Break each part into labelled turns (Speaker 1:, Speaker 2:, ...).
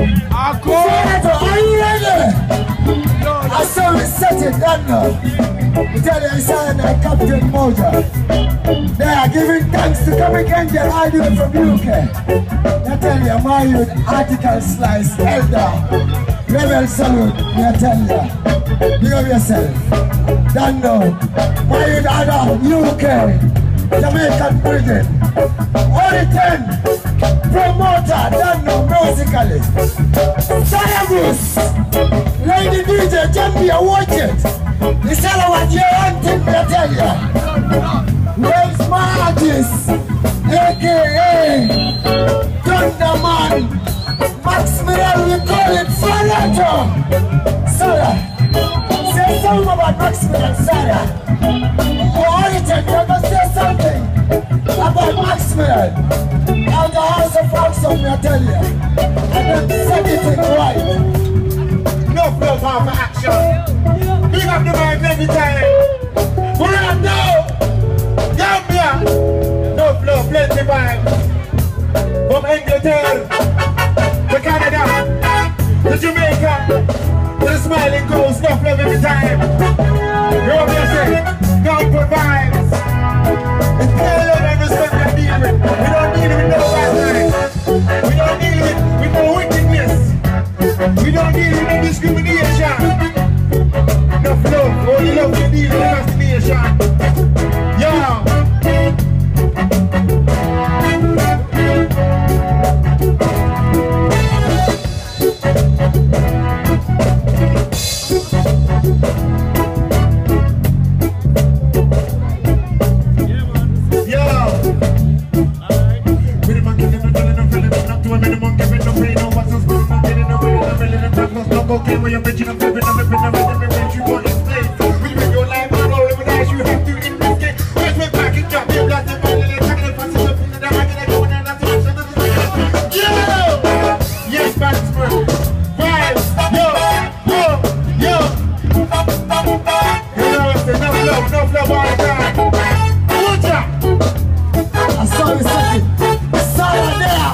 Speaker 1: Senator, are you ready? I saw it down now. Tell you, and Captain Mojah. They are giving thanks to Comic Angel Audio from UK. I tell you, my youth, article slice, elder. Rebel salute, I tell you. Big up yourself. Don't know. My youth, UK. Jamaican Britain. Only 10. Promoter, don't know musically. Cyrus. Lady DJ, Jambia, watch it. You sell what you want thing, I tell you. Where's Margis? AKA Thunderman. Max Miral, we call it Farato. Sarah. Say something about Max Miral, Sarah. Origin, you're gonna say something about Max Miral. And the House of right.
Speaker 2: No for action. Big up. No plenty. From to Canada to Jamaica to the smiling coast. No flow every time. You know it's killing every step you're. We don't need with no every original living way you want to play. So we live your life on all of Yo! Yo! Yo! Yo! Hello, it's enough love, enough love all the time. Watch out!
Speaker 1: I saw you second. I saw you there.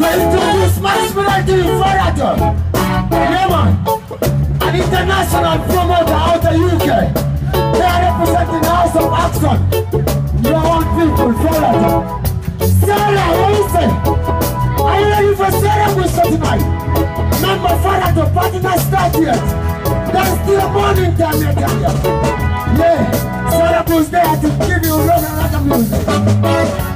Speaker 1: Ready to do smash me like. International promoter out of UK. They are representing the House of Action. Your own people, Fanato. Sarah, what you say? Are you ready for Sarah Bush tonight? Remember, Fanato, party not start yet. There's still morning time. Yeah, Sarah Bush there to give you run and other music.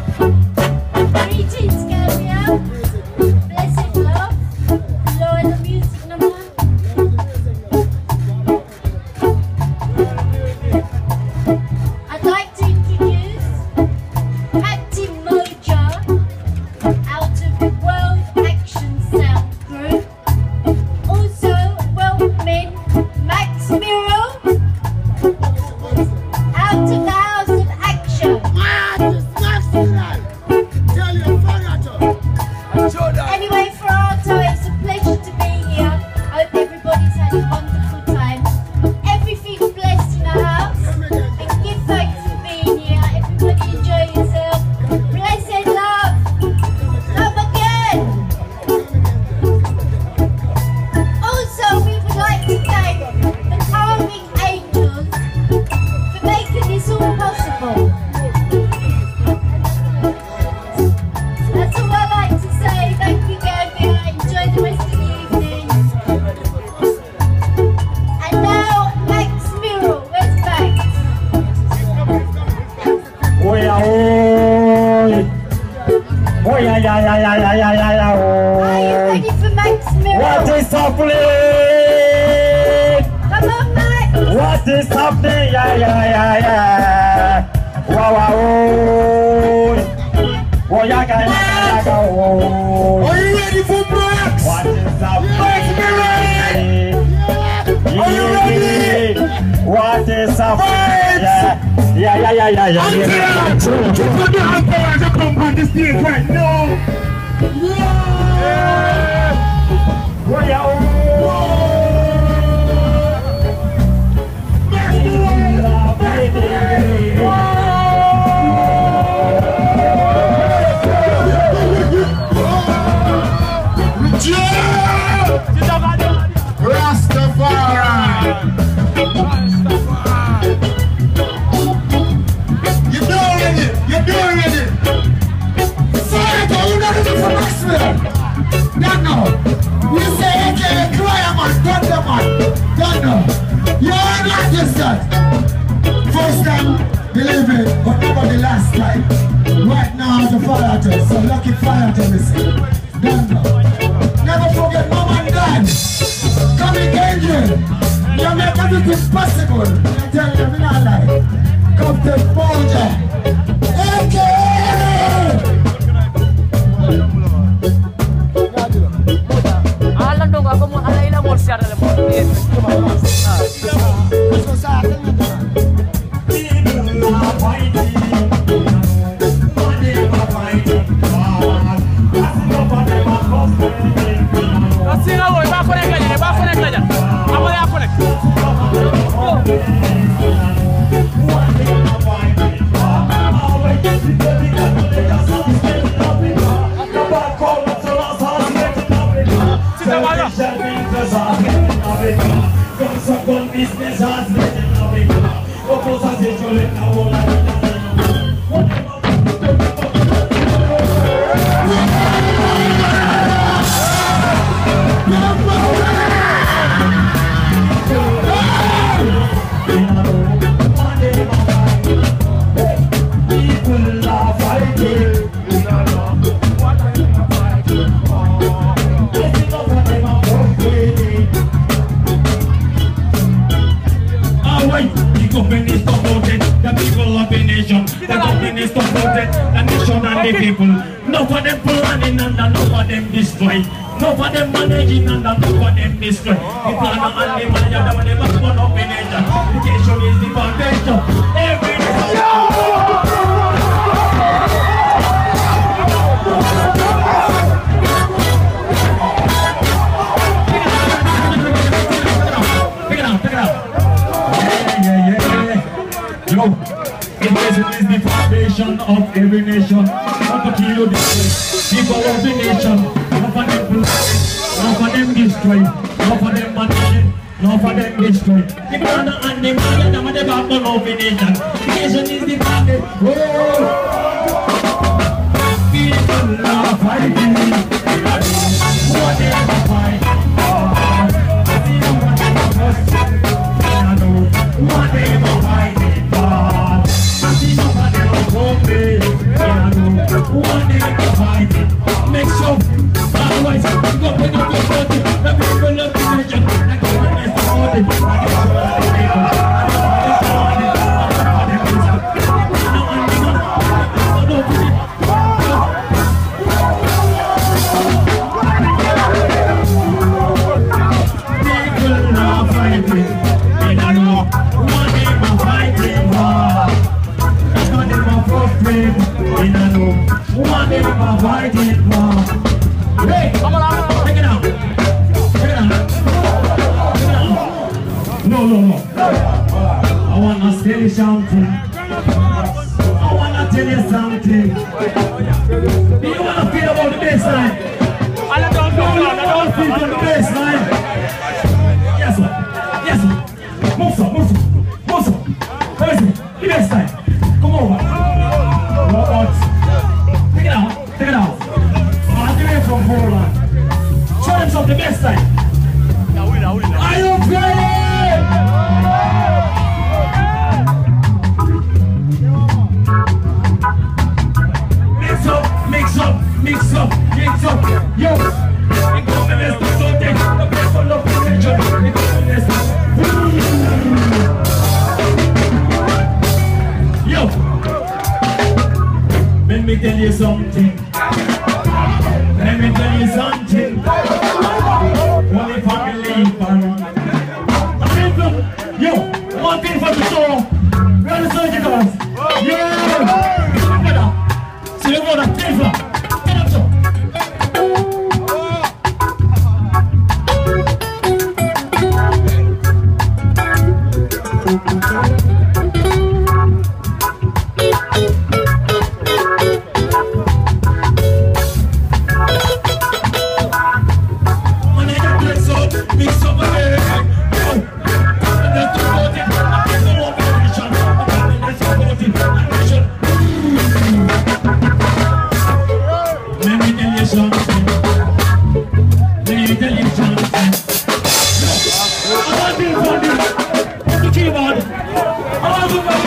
Speaker 3: Are you ready for
Speaker 2: Brax?
Speaker 4: What is happening?
Speaker 2: Are you ready?
Speaker 4: What is happening?
Speaker 2: Right.
Speaker 4: Yeah yeah yeah yeah yeah yeah. yeah.
Speaker 2: Until you put the entourage to come on the stage right now. Yeah.
Speaker 4: Oy.
Speaker 1: Oh. fire to this. Never forget oh mom and dad. Comic angel. You make everything possible.
Speaker 4: The government is to protect the nation and the people. No for them planning and no for them destroy. No for them managing and no for them destroy. The planner and the and the one they must be up in it. Education is the foundation. Every Yo. Amazing is the foundation of every nation. Not to kill you this way. People of the nation. Half for them police. Half for them destroy. Half for them managing. Half for them destroy. The brother and the mother, the mother of the love nation. Nation is the foundation. Oh! People are fighting. they ah. fight. I know what they fight. Thank you. Somos you something. Allah'ın bir ifade. İki ibadet. Allah'ın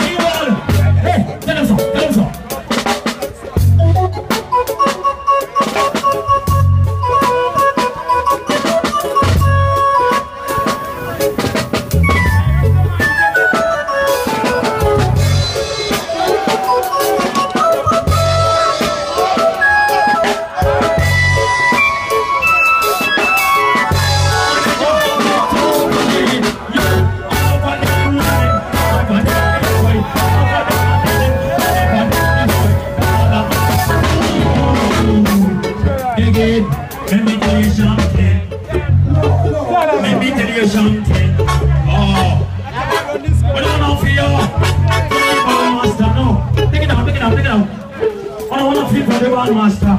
Speaker 4: bandmaster.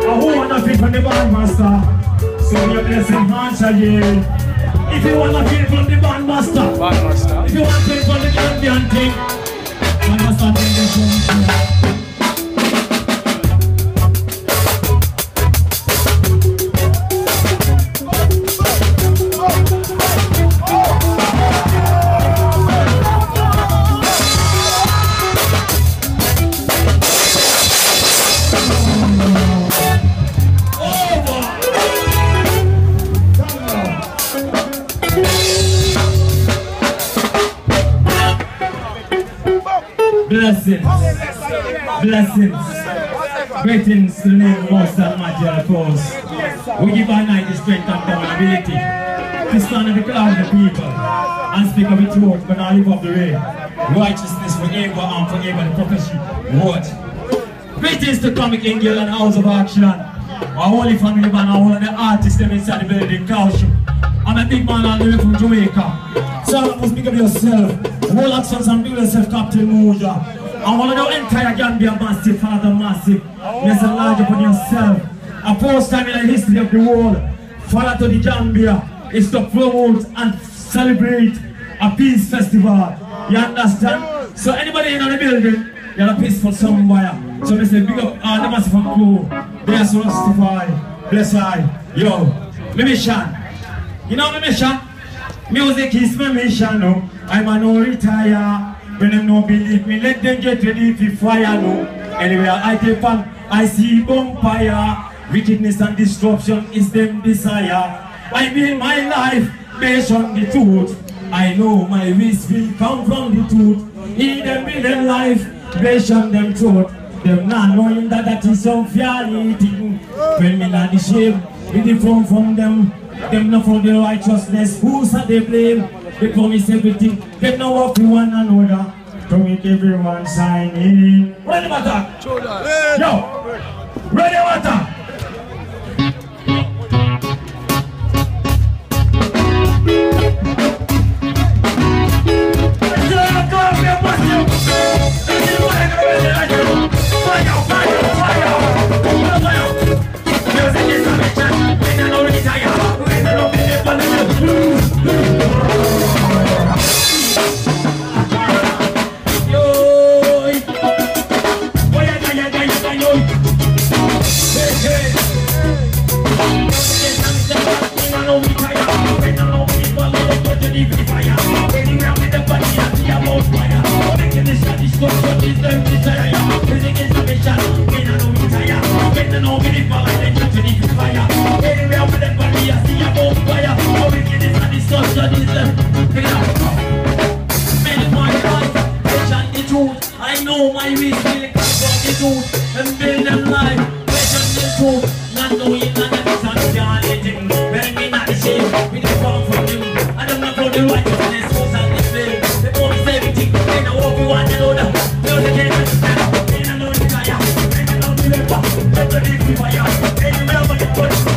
Speaker 4: A who wanna feel from the bandmaster? So are blessing hands again. If you wanna feel from the bandmaster,
Speaker 5: Bandmaster.
Speaker 4: if you want to feel from the Gambian thing, bandmaster bring this Blessings. Blessings. Greetings to the name of Most Almighty. We give our night the strength and power and ability to stand in the cloud of the people and speak of the truth but not live of the way. Righteousness for forever and forever the prophecy. What? Greetings to Comic Angel and House of Action. Our holy family man, all of the artists inside the building, Caution. I'm a big man all the way from Jamaica. So you must speak of yourself. Whole actions and do yourself, Captain Mojah. I want to entire Gambia massive, Father massive. There's a large upon yourself. A first time in the history of the world, Father to the Gambia is to promote and celebrate a peace festival. You understand? So anybody in the building, you're a peaceful somewhere. So they say big up all the massive crew. They are so justified. Bless I. Yo, my mission. You know my mission? Music is my mission, no. I'm a no retire. When them no believe me, let them get ready to fire, no. Anyway, I take on, I see bonfire. Wickedness and destruction is them desire. I build my life based on the truth. I know my wish will come from the truth. In them build them life based on them truth. Them not knowing that that is unfairly thing. When me not the shame, we different from them. Them not for the righteousness, who's at they blame? They promise everything, them not work with one another. To make everyone sign in. Ready, matter? Yo! Ready, matter? them desire and up They the truth I know my ways will for the build them life the truth Not knowing that it's a reality Ain't never the first